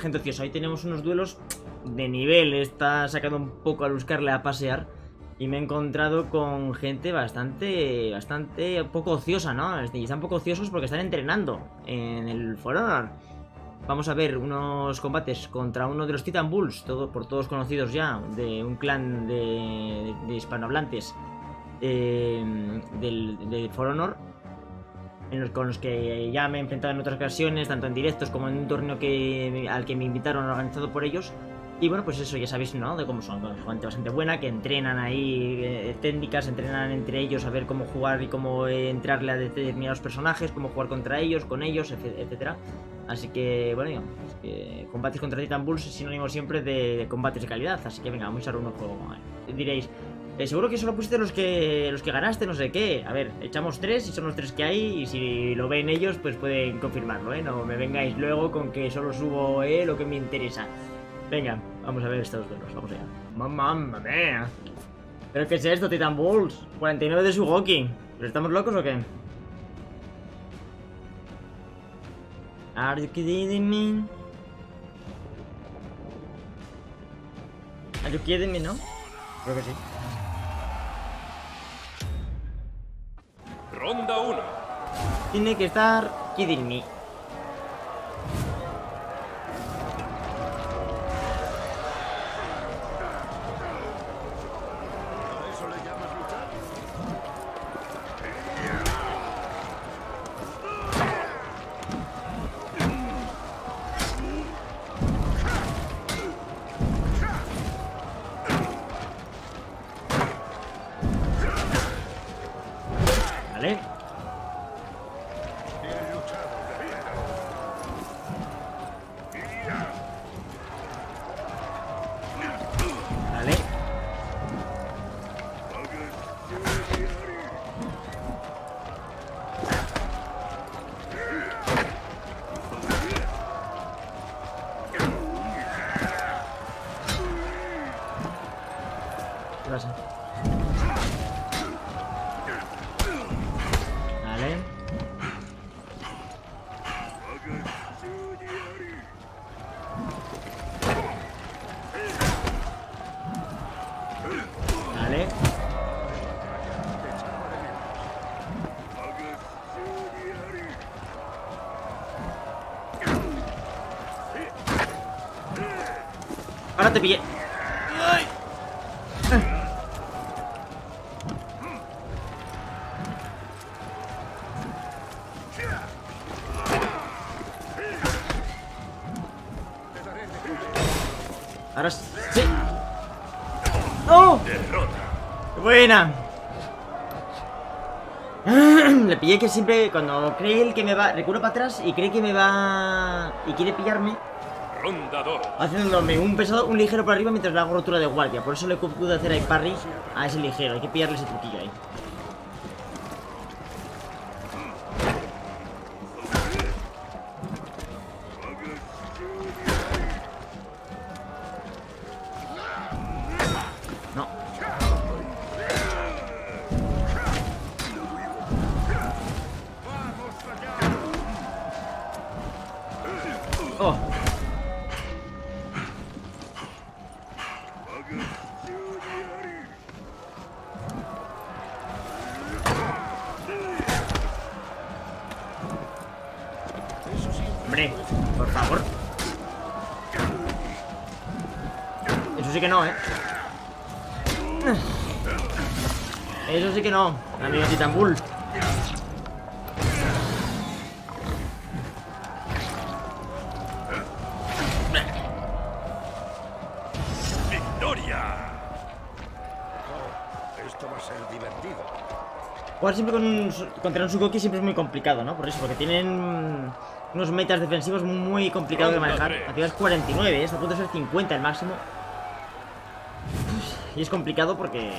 gente ociosa. Hoy tenemos unos duelos de nivel. Está sacando un poco a buscarle a pasear. Y me he encontrado con gente bastante, bastante poco ociosa, ¿no? Y están poco ociosos porque están entrenando en el For Honor. Vamos a ver unos combates contra uno de los Titan Bulls, todo, por todos conocidos ya, de un clan de, de hispanohablantes eh, del, del For Honor en los, con los que ya me he enfrentado en otras ocasiones, tanto en directos como en un torneo que, al que me invitaron organizado por ellos. Y bueno, pues eso ya sabéis, ¿no? De cómo son, gente bastante buena, que entrenan ahí eh, técnicas, entrenan entre ellos a ver cómo jugar y cómo entrarle a determinados personajes, cómo jugar contra ellos, con ellos, etcétera. Así que, bueno, digamos, que combates contra Titan Bulls es sinónimo siempre de, combates de calidad. Así que venga, vamos a echar un ojo. Diréis, eh, seguro que solo pusiste los que los que ganaste, no sé qué. A ver, echamos tres y son los tres que hay. Y si lo ven ellos, pues pueden confirmarlo, ¿eh? No me vengáis luego con que solo subo lo que me interesa. Venga, vamos a ver estos duelos, vamos allá. Mamma mía. ¿Pero qué es esto, Titan Bulls? 49 de Sugoki. ¿Pero estamos locos o qué? Are you kidding me? Are you kidding me, no? Creo que sí. Ronda 1. Tiene que estar kidding me. Ahora te pillé. Ay. Ahora sí. ¡Oh! Buena. Le pillé que siempre, cuando cree él que me va, recuro para atrás y cree que me va y quiere pillarme, Ronda 2. haciéndome un pesado, un ligero por arriba mientras le hago rotura de guardia. Por eso le pude hacer ahí parry a ese ligero. Hay que pillarle ese truquillo ahí. Eso sí que no, amigo Titan Bull. Victoria. Esto va a ser divertido. Jugar siempre con un, contra un Sugoki siempre es muy complicado, ¿no? Por eso, porque tienen unos metas defensivos muy complicados de manejar. Aquí es 49, esto puede ser 50 el máximo. Y es complicado porque...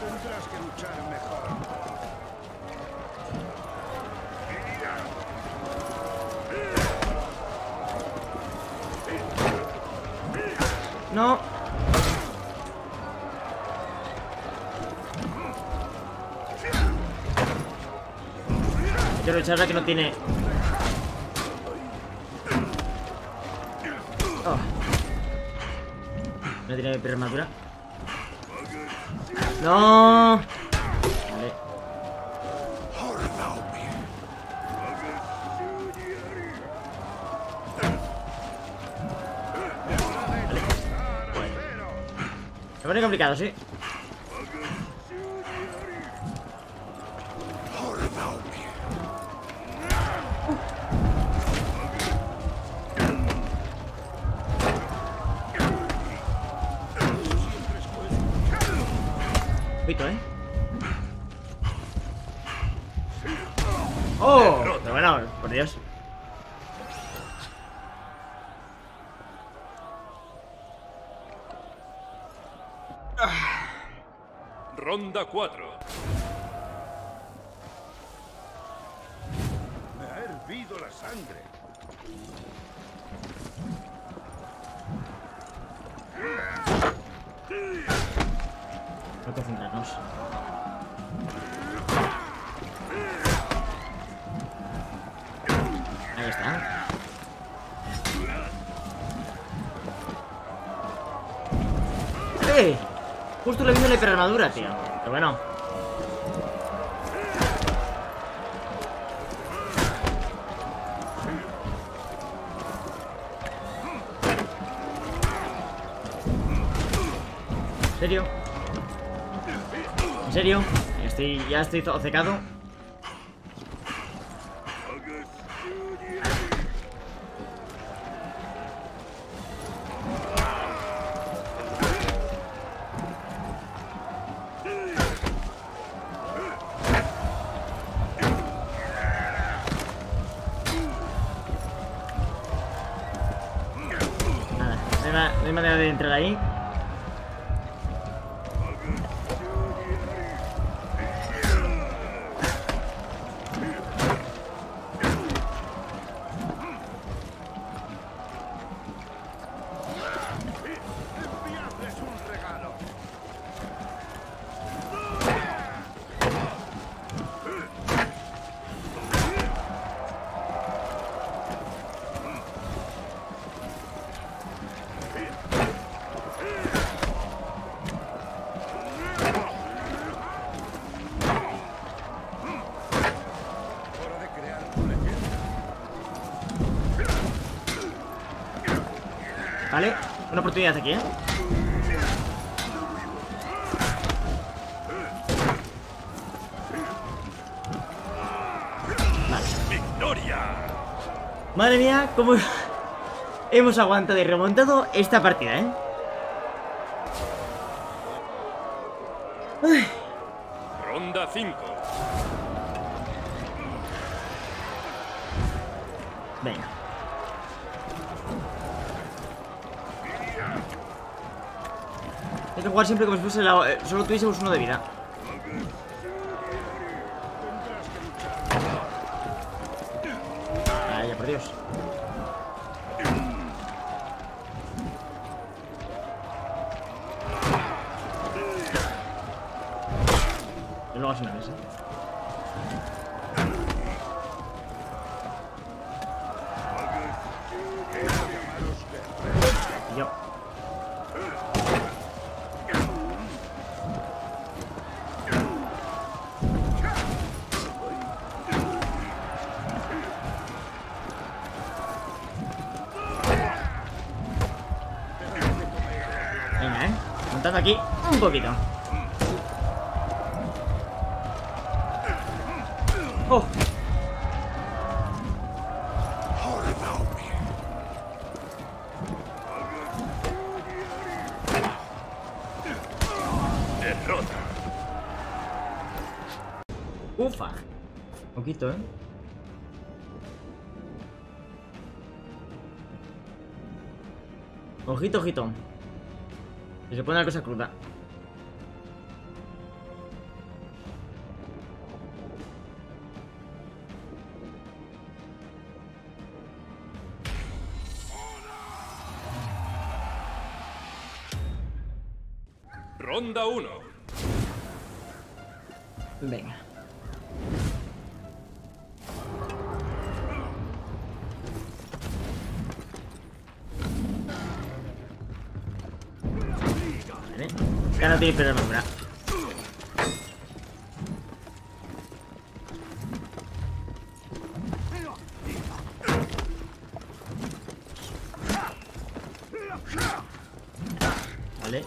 Tendrás que luchar mejor. No. Aprovechar que no tiene... Oh. No tiene armadura. ¡No! Vale. Se pone complicado, sí. Ronda 4. Me ha hervido la sangre. Hay que centrarnos. Ahí está. ¡Eh! Justo le vino la hiperarmadura, tío. Bueno. ¿En serio? ¿En serio? Estoy, ya estoy secado. Manera de entrar ahí. Oportunidad aquí, ¿eh? Vale. ¡Victoria! Madre mía, cómo hemos aguantado y remontado esta partida, ¿eh? Ay, Ronda 5. venga. Hay jugar siempre como si fuese la- eh, solo tuviésemos uno de vida. Aquí un poquito. Oh. Derrota. Ufa. Poquito, ¿eh? Ojito, ojito. Se pone la cosa cruda. Ronda 1. Pero nombra. Vale.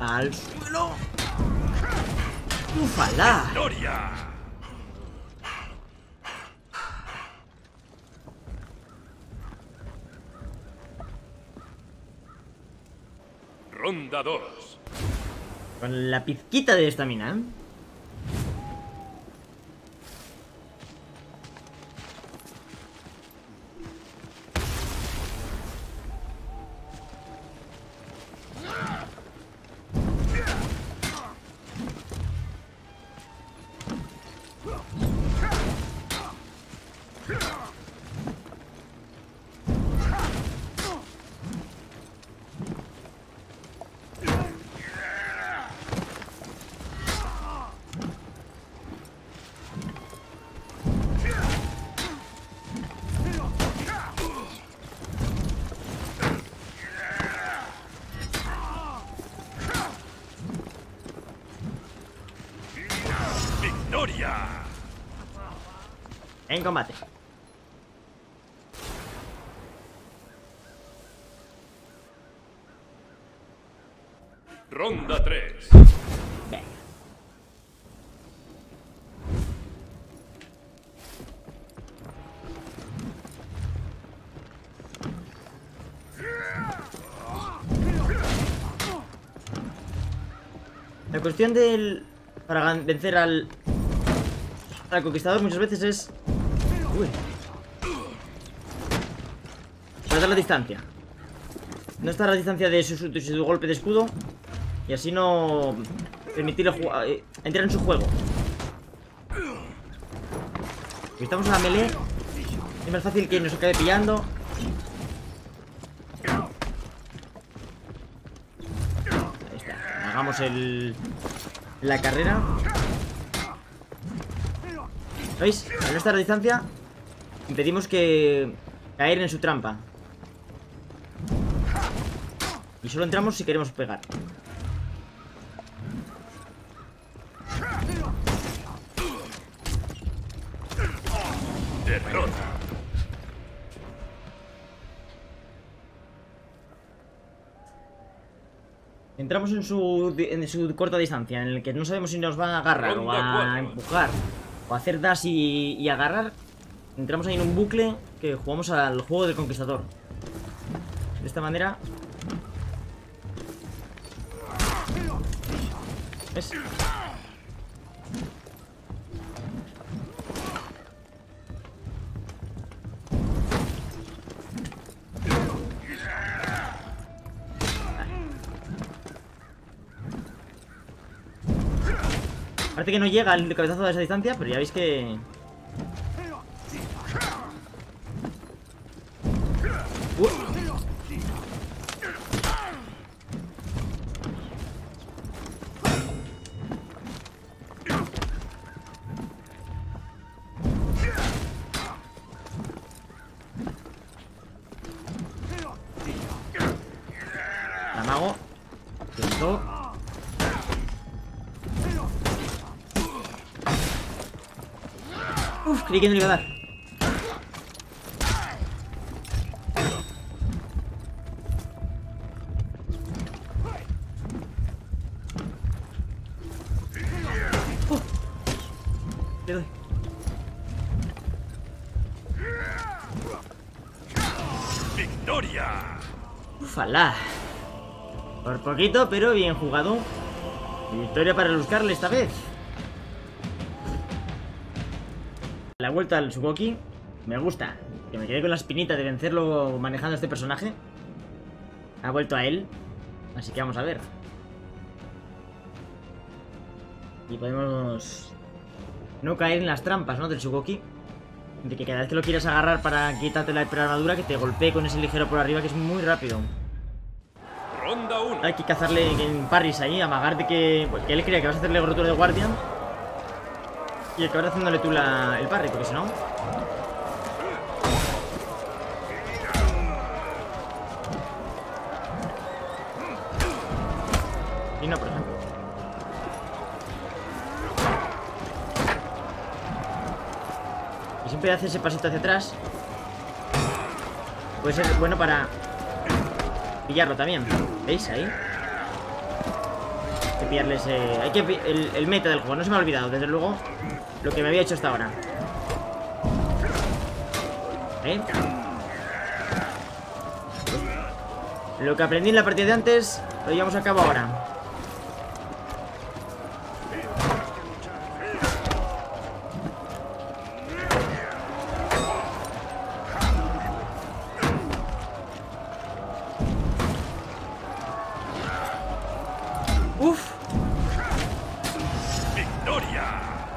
Al suelo. ¡Ufala! Gloria. Ronda 2. Con la pizquita de estamina. En combate. Ronda 3. Venga. La cuestión del... Para vencer al... Al conquistador muchas veces es... Uy. Guardar la distancia. No estar a la distancia de su, su- su golpe de escudo. Y así no... Permitirle eh, entrar en su juego. Si estamos en la melee, es más fácil que nos acabe pillando. Ahí está. Hagamos el... La carrera. ¿Veis? Al no estar a distancia, impedimos que caer en su trampa. Y solo entramos si queremos pegar. Derrota. Entramos en su, en su corta distancia, en el que no sabemos si nos va a agarrar o a cuatro. empujar o a hacer dash y, y agarrar. Entramos ahí en un bucle que jugamos al juego del conquistador. De esta manera. ¿Ves? Parece que no llega el cabezazo de esa distancia, pero ya veis que... Intentó. Uf, creí que no le iba a dar. Poquito, pero bien jugado. Victoria para buscarle esta vez. La vuelta al Sugoki. Me gusta. Que me quedé con la espinita de vencerlo manejando este personaje. Ha vuelto a él. Así que vamos a ver. Y podemos no caer en las trampas, ¿no? Del Sugoki. De que cada vez que lo quieras agarrar para quitarte la armadura, que te golpee con ese ligero por arriba, que es muy rápido. Ronda 1. Hay que cazarle en parries ahí, amagar de que, pues, que él creía que vas a hacerle rotura de guardian. Y acabar haciéndole tú la, el parry, porque si no... Y no, por ejemplo. Y siempre hace ese pasito hacia atrás. Puede ser bueno para pillarlo también. ¿Veis ahí? Hay que pillarle ese... Hay que... El, el meta del juego, no se me ha olvidado, desde luego, lo que me había hecho hasta ahora. ¿Eh? Lo que aprendí en la partida de antes, lo llevamos a cabo ahora. Uf, Victoria.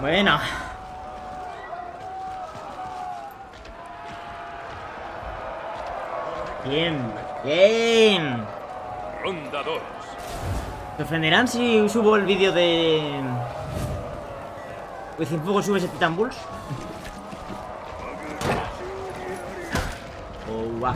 bueno. Bien, bien. Ronda 2. ¿Me ofenderán si subo el vídeo de... Pues un poco sube ese Titan Bulls? O va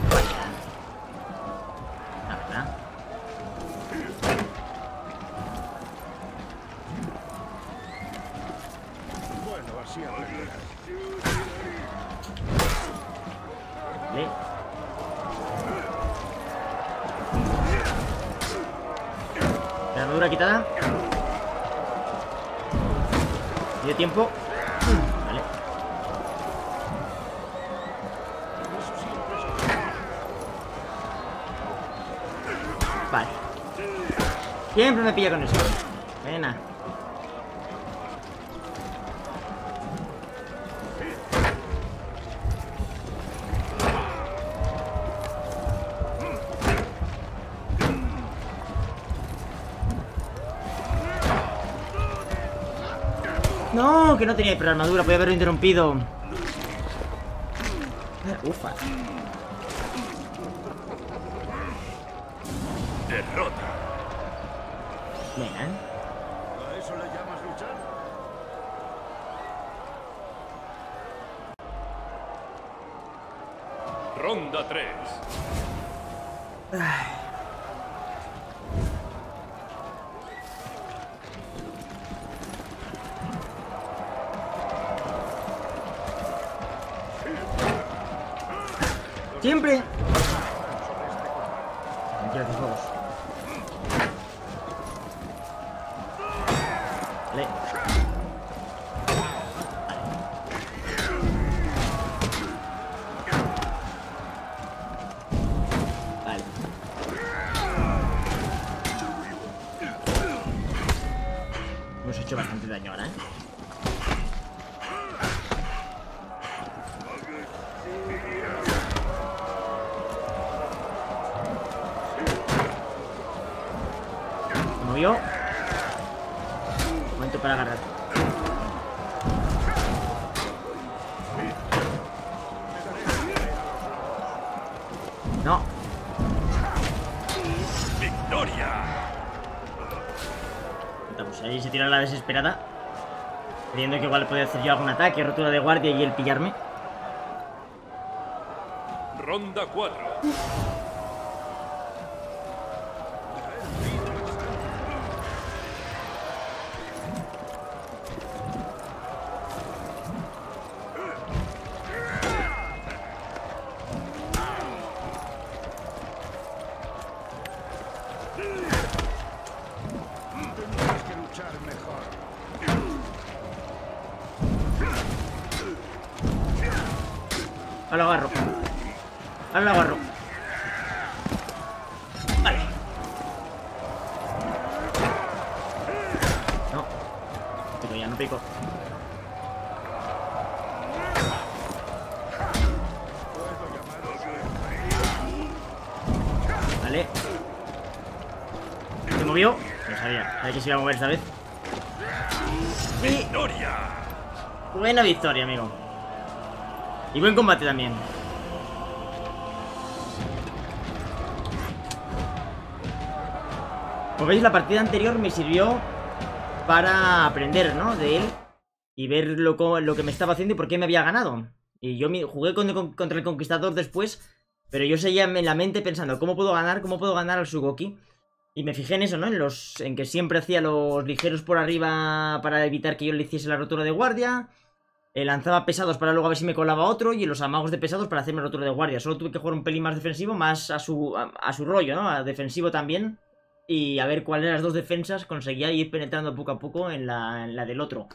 armadura quitada. Dio tiempo. Vale. Vale. Siempre me pilla con eso. Que no tenía hiperarmadura, podía haberlo interrumpido. Ufa. Derrota. Venga. ¿A eso le llamas luchar? Ronda 3. Siempre. Movió. Momento para agarrar. No. Victoria. Pues ahí se tira la desesperada. Creyendo que igual podía hacer yo algún ataque, rotura de guardia y él pillarme. Ronda 4. Explico. Vale. ¿Se movió? No sabía. Sabía que se iba a mover esta vez. Y ¡Victoria! buena victoria, amigo. Y buen combate también. Como veis, la partida anterior me sirvió para aprender, ¿no? De él y ver lo, que me estaba haciendo y por qué me había ganado. Y yo jugué con- con- contra el Conquistador después, pero yo seguía en la mente pensando, ¿cómo puedo ganar? ¿Cómo puedo ganar al Sugoki? Y me fijé en eso, ¿no? En los en que siempre hacía los ligeros por arriba para evitar que yo le hiciese la rotura de guardia. eh, lanzaba pesados para luego a ver si me colaba otro. Y los amagos de pesados para hacerme rotura de guardia. Solo tuve que jugar un pelín más defensivo, más a su, a, a su rollo, ¿no? A defensivo también. Y a ver cuáles de las dos defensas conseguía ir penetrando poco a poco en la, en la del otro.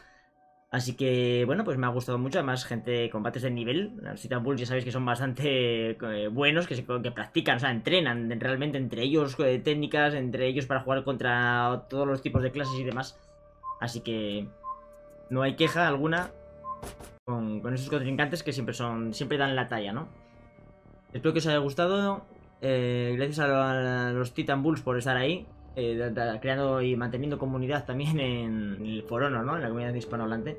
Así que, bueno, pues me ha gustado mucho. Además, gente, combates de nivel. Los Titan Bulls ya sabéis que son bastante eh, buenos, que, se, que practican, o sea, entrenan realmente entre ellos eh, técnicas, entre ellos para jugar contra todos los tipos de clases y demás. Así que no hay queja alguna con, con esos contrincantes que siempre son siempre dan la talla, ¿no? Espero que os haya gustado. Eh, gracias a, lo- a los Titan Bulls por estar ahí. eh, creando y manteniendo comunidad también en el forono, ¿no? En la comunidad hispanohablante.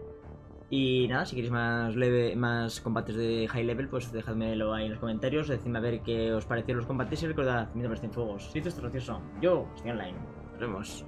Y nada, si queréis más leve, más combates de high level, pues dejadmelo ahí en los comentarios, decidme a ver qué os parecieron los combates y recordad, mi nombre es Cienfuegos. Si esto es gracioso, yo estoy online. Nos vemos.